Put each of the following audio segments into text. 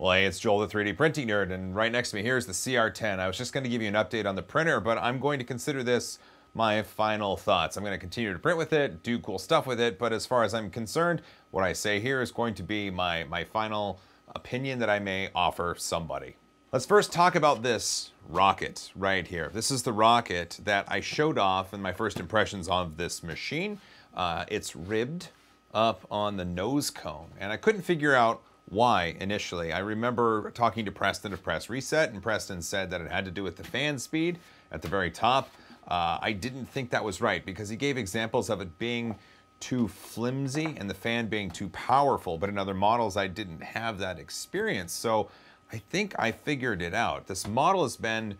Well, hey, it's Joel, the 3D printing nerd, and right next to me here is the CR10. I was just going to give you an update on the printer, but I'm going to consider this my final thoughts. I'm going to continue to print with it, do cool stuff with it, but as far as I'm concerned, what I say here is going to be my, my final opinion that I may offer somebody. Let's first talk about this rocket right here. This is the rocket that I showed off in my first impressions of this machine. Uh, it's ribbed up on the nose cone, and I couldn't figure out why initially. I remember talking to Preston of Press Reset, and Preston said that it had to do with the fan speed at the very top. Uh, I didn't think that was right because he gave examples of it being too flimsy and the fan being too powerful, but in other models I didn't have that experience. So I think I figured it out. This model has been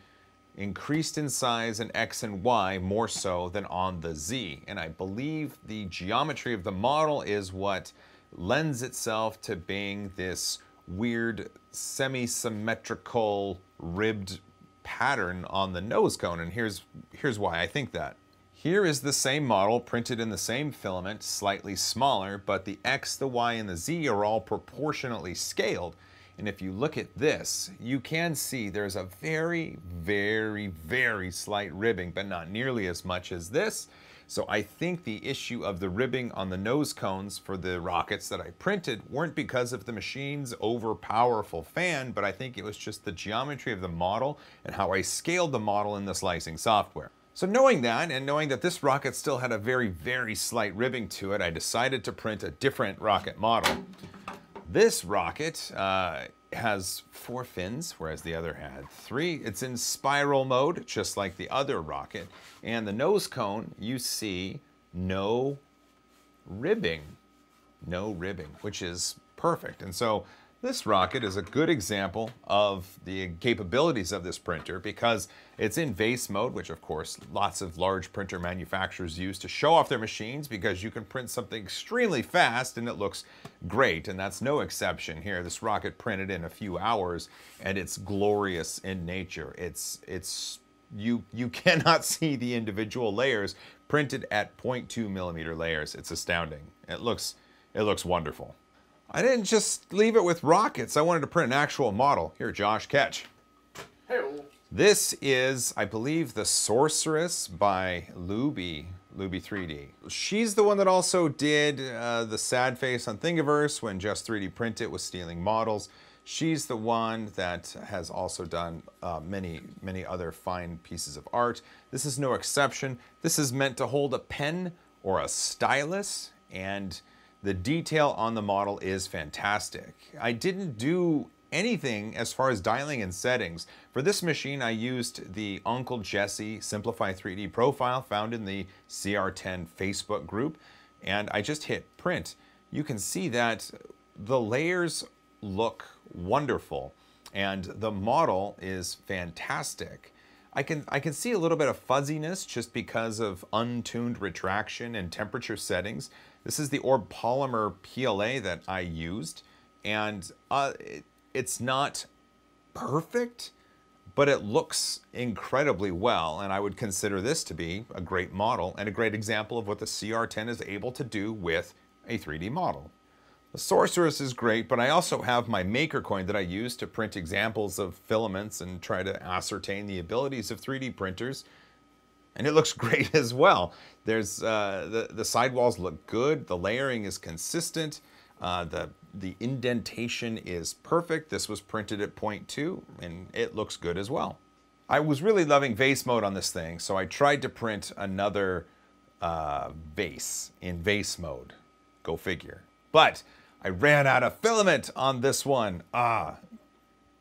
increased in size in X and Y more so than on the Z. And I believe the geometry of the model is what lends itself to being this weird semi-symmetrical ribbed pattern on the nose cone. And here's, here's why I think that. Here is the same model printed in the same filament, slightly smaller, but the X, the Y, and the Z are all proportionately scaled. And if you look at this, you can see there's a very, very, very slight ribbing, but not nearly as much as this. So I think the issue of the ribbing on the nose cones for the rockets that I printed weren't because of the machine's overpowerful fan, but I think it was just the geometry of the model and how I scaled the model in the slicing software. So knowing that, and knowing that this rocket still had a very, very slight ribbing to it, I decided to print a different rocket model. This rocket uh, has four fins, whereas the other had three. It's in spiral mode, just like the other rocket. And the nose cone, you see no ribbing, no ribbing, which is perfect. And so this rocket is a good example of the capabilities of this printer because it's in vase mode, which of course lots of large printer manufacturers use to show off their machines because you can print something extremely fast and it looks great. And that's no exception here. This rocket printed in a few hours and it's glorious in nature. It's, it's, you, you cannot see the individual layers printed at 0.2 millimeter layers. It's astounding. It looks, it looks wonderful. I didn't just leave it with rockets. I wanted to print an actual model. Here, Josh, catch. Hey. This is, I believe, the Sorceress by Loubie, Loubie 3D. She's the one that also did uh, the sad face on Thingiverse when Just 3D Print It was stealing models. She's the one that has also done uh, many, many other fine pieces of art. This is no exception. This is meant to hold a pen or a stylus and the detail on the model is fantastic. I didn't do anything as far as dialing in settings. For this machine, I used the Uncle Jessey Simplify 3D profile found in the CR10 Facebook group, and I just hit print. You can see that the layers look wonderful, and the model is fantastic. I can, I can see a little bit of fuzziness just because of untuned retraction and temperature settings, this is the Orb Polymer PLA that I used, and uh, it, it's not perfect, but it looks incredibly well, and I would consider this to be a great model and a great example of what the CR10 is able to do with a 3D model. The Sorceress is great, but I also have my Maker coin that I use to print examples of filaments and try to ascertain the abilities of 3D printers and it looks great as well. There's uh, the the sidewalls look good. The layering is consistent. Uh, the the indentation is perfect. This was printed at 0.2 and it looks good as well. I was really loving vase mode on this thing, so I tried to print another uh, vase in vase mode. Go figure. But I ran out of filament on this one. Ah,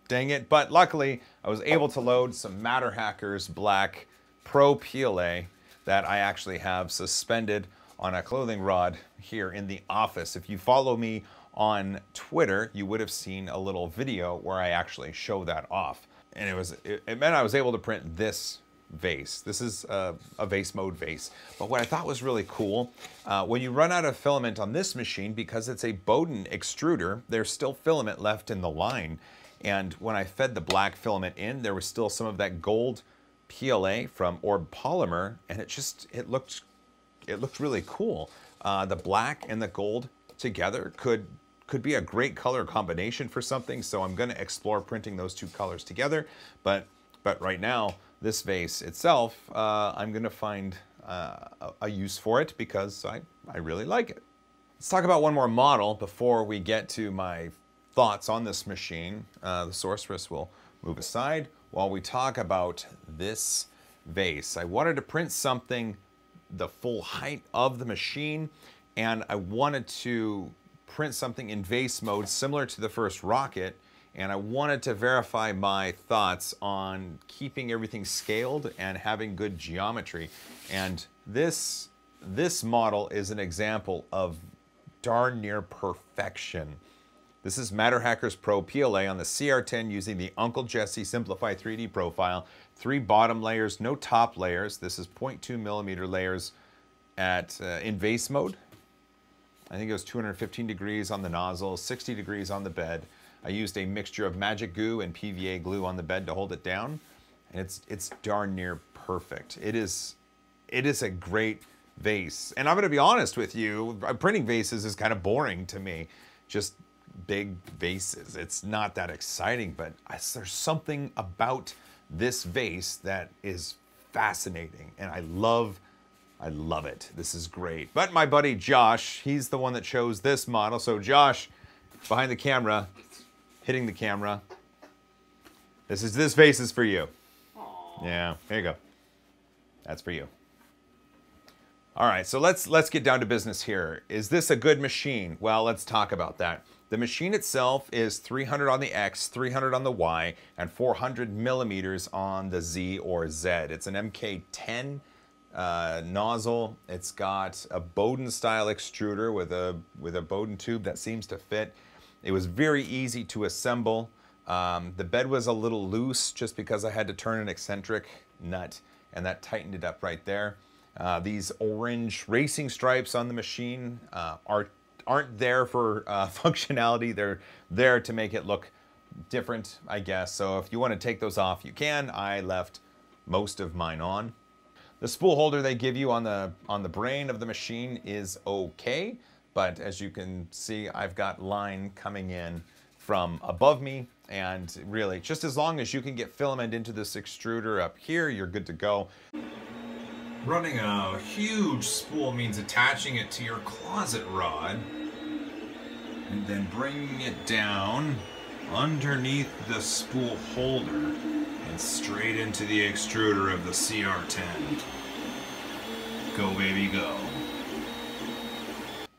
dang it. But luckily, I was able to load some MatterHackers Black Pro PLA that I actually have suspended on a clothing rod here in the office. If you follow me on Twitter, you would have seen a little video where I actually show that off. And it was it, it meant I was able to print this vase. This is a, a, vase mode vase. But what I thought was really cool, uh, when you run out of filament on this machine, because it's a Bowden extruder, there's still filament left in the line. And when I fed the black filament in, there was still some of that gold PLA from Orb Polymer, and it just, it looked, it looked really cool. Uh, the black and the gold together could, could be a great color combination for something. So I'm going to explore printing those two colors together. But, but right now, this vase itself, uh, I'm going to find uh, a, a use for it because I, I really like it. Let's talk about one more model before we get to my thoughts on this machine. Uh, the sorceress will move aside while we talk about this vase. I wanted to print something the full height of the machine and I wanted to print something in vase mode similar to the first rocket and I wanted to verify my thoughts on keeping everything scaled and having good geometry. And this, this model is an example of darn near perfection. This is MatterHackers Pro PLA on the CR10 using the Uncle Jessey Simplify 3D profile. Three bottom layers, no top layers. This is 0.2 millimeter layers at uh, in vase mode. I think it was 215 degrees on the nozzle, 60 degrees on the bed. I used a mixture of Magigoo and PVA glue on the bed to hold it down. And it's it's darn near perfect. It is it is a great vase. And I'm going to be honest with you, uh, printing vases is kind of boring to me. Just big vases. It's not that exciting, but there's something about this vase that is fascinating and I love I love it. This is great. But my buddy Josh, he's the one that chose this model. So Josh, behind the camera, hitting the camera. This is this vase is for you. Aww. Yeah, here you go. That's for you. All right, so let's let's get down to business here. Is this a good machine? Well, let's talk about that. The machine itself is 300 on the X, 300 on the Y, and 400 millimeters on the Z or Z. It's an MK10 uh, nozzle. It's got a Bowden style extruder with a with a Bowden tube that seems to fit. It was very easy to assemble. Um, the bed was a little loose just because I had to turn an eccentric nut and that tightened it up right there. Uh, these orange racing stripes on the machine uh, are, aren't there for uh, functionality. They're there to make it look different, I guess. So if you want to take those off, you can. I left most of mine on. The spool holder they give you on the, on the brain of the machine is okay, but as you can see, I've got line coming in from above me, and really, just as long as you can get filament into this extruder up here, you're good to go. Running a huge spool means attaching it to your closet rod, and then bringing it down underneath the spool holder and straight into the extruder of the CR10. Go baby go.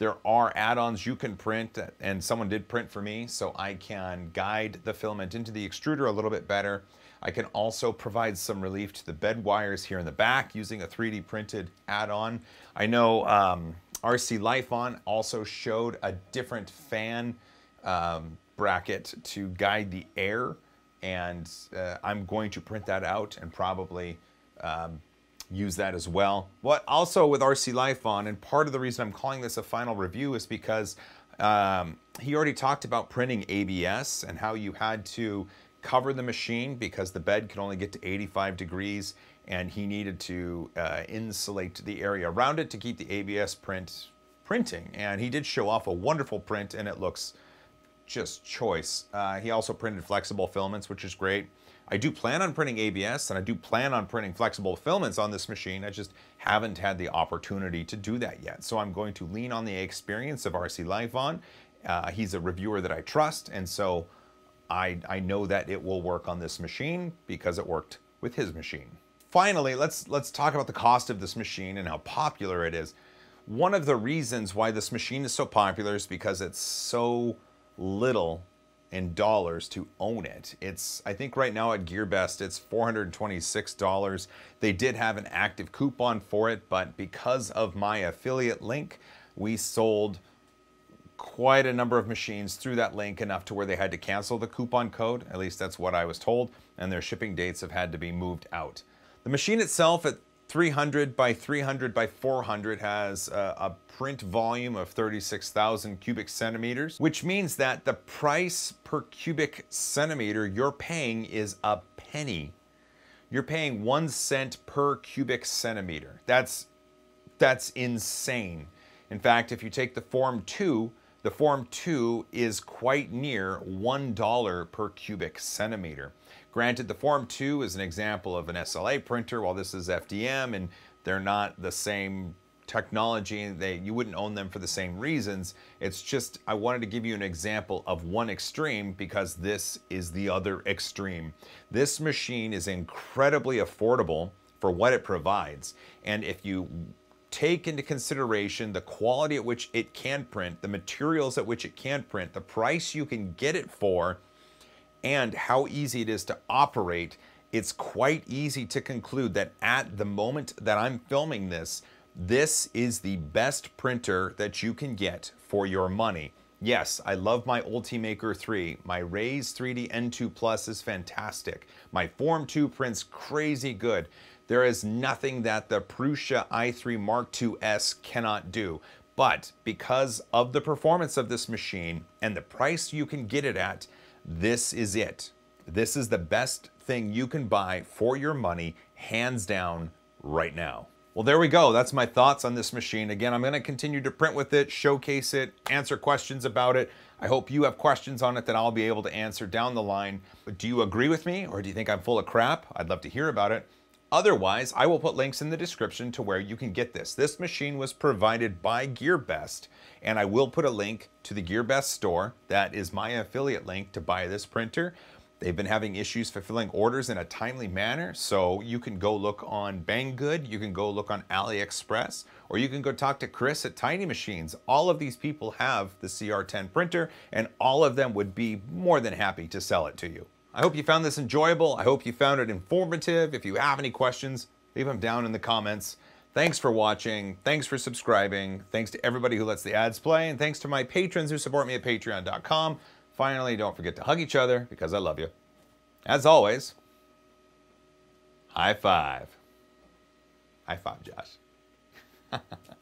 There are add-ons you can print, and someone did print for me, so I can guide the filament into the extruder a little bit better. I can also provide some relief to the bed wires here in the back using a 3D printed add-on. I know um, RCLifeOn also showed a different fan um, bracket to guide the air and uh, I'm going to print that out and probably um, use that as well. What also with RCLifeOn, and part of the reason I'm calling this a final review is because um, he already talked about printing ABS and how you had to cover the machine because the bed could only get to 85 degrees and he needed to uh, insulate the area around it to keep the ABS print printing. And he did show off a wonderful print and it looks just choice. Uh, he also printed flexible filaments, which is great. I do plan on printing ABS and I do plan on printing flexible filaments on this machine. I just haven't had the opportunity to do that yet. So I'm going to lean on the experience of RCLifeOn. Uh, he's a reviewer that I trust, and so I, I know that it will work on this machine because it worked with his machine. Finally, let's, let's talk about the cost of this machine and how popular it is. One of the reasons why this machine is so popular is because it's so little in dollars to own it. It's I think right now at GearBest it's $426. They did have an active coupon for it, but because of my affiliate link, we sold quite a number of machines through that link enough to where they had to cancel the coupon code. At least that's what I was told, and their shipping dates have had to be moved out. The machine itself at 300 by 300 by 400 has a, a print volume of 36,000 cubic centimeters, which means that the price per cubic centimeter you're paying is a penny. You're paying one cent per cubic centimeter. That's, that's insane. In fact, if you take the Form 2, the Form 2 is quite near $1 per cubic centimeter. Granted, the Form 2 is an example of an SLA printer, while this is FDM, and they're not the same technology. They, you wouldn't own them for the same reasons. It's just, I wanted to give you an example of one extreme because this is the other extreme. This machine is incredibly affordable for what it provides. And if you take into consideration the quality at which it can print, the materials at which it can print, the price you can get it for, and how easy it is to operate, it's quite easy to conclude that at the moment that I'm filming this, this is the best printer that you can get for your money. Yes, I love my Ultimaker 3. My Raise 3D N2 Plus is fantastic. My Form 2 prints crazy good. There is nothing that the Prusa i3 Mark IIs cannot do. But because of the performance of this machine and the price you can get it at, this is it. This is the best thing you can buy for your money, hands down, right now. Well, there we go. That's my thoughts on this machine. Again, I'm going to continue to print with it, showcase it, answer questions about it. I hope you have questions on it that I'll be able to answer down the line. But do you agree with me or do you think I'm full of crap? I'd love to hear about it. Otherwise, I will put links in the description to where you can get this. This machine was provided by GearBest, and I will put a link to the GearBest store. That is my affiliate link to buy this printer. They've been having issues fulfilling orders in a timely manner, so you can go look on Banggood, you can go look on AliExpress, or you can go talk to Chris at Tiny Machines. All of these people have the CR10 printer, and all of them would be more than happy to sell it to you. I hope you found this enjoyable. I hope you found it informative. If you have any questions, leave them down in the comments. Thanks for watching. Thanks for subscribing. Thanks to everybody who lets the ads play. And thanks to my patrons who support me at patreon.com. Finally, don't forget to hug each other because I love you. As always, high five. High five, Josh.